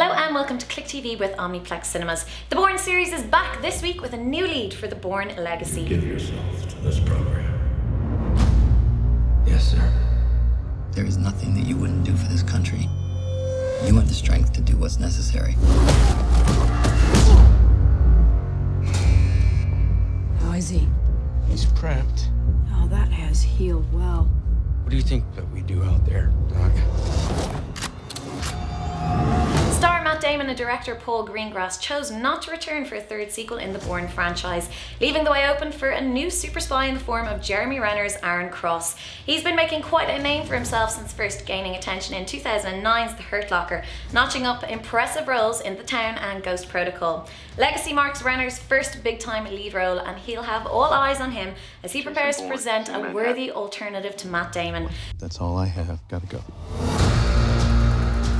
Hello and welcome to Click TV with Omniplex Cinemas. The Bourne series is back this week with a new lead for The Bourne Legacy. Give yourself to this program. Yes, sir. There is nothing that you wouldn't do for this country. You have the strength to do what's necessary. How is he? He's prepped. Oh, that has healed well. What do you think that we do out there, Doc? Star Matt Damon and director Paul Greengrass chose not to return for a third sequel in the Bourne franchise, leaving the way open for a new super spy in the form of Jeremy Renner's Aaron Cross. He's been making quite a name for himself since first gaining attention in 2009's The Hurt Locker, notching up impressive roles in The Town and Ghost Protocol. Legacy marks Renner's first big time lead role, and he'll have all eyes on him as he prepares to present a worthy alternative to Matt Damon. That's all I have. Gotta go.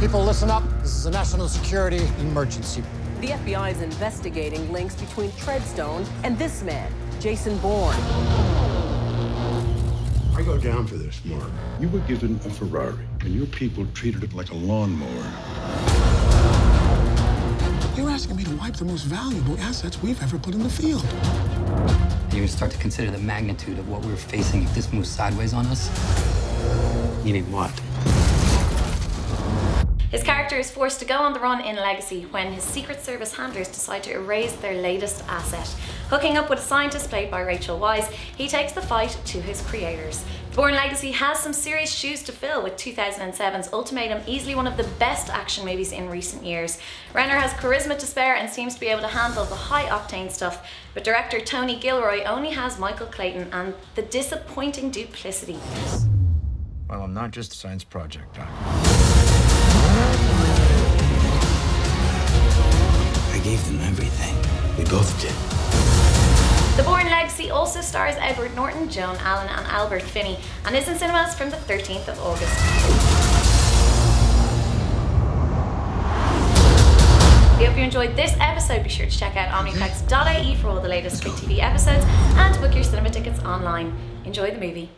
People, listen up. This is a national security emergency. The FBI is investigating links between Treadstone and this man, Jason Bourne. I go down for this, Mark. You were given a Ferrari, and your people treated it like a lawnmower. You're asking me to wipe the most valuable assets we've ever put in the field. You would start to consider the magnitude of what we're facing if this moves sideways on us. You need what? His character is forced to go on the run in Legacy when his Secret Service handlers decide to erase their latest asset. Hooking up with a scientist played by Rachel Weisz, he takes the fight to his creators. Bourne Legacy has some serious shoes to fill with 2007's Ultimatum, easily one of the best action movies in recent years. Renner has charisma to spare and seems to be able to handle the high octane stuff, but director Tony Gilroy only has Michael Clayton and the disappointing duplicity. Well, I'm not just a science project, Doc. The Bourne Legacy also stars Edward Norton, Joan Allen, and Albert Finney, and is in cinemas from the 13th of August. We hope you enjoyed this episode. Be sure to check out omniplex.ie for all the latest Click TV episodes and book your cinema tickets online. Enjoy the movie.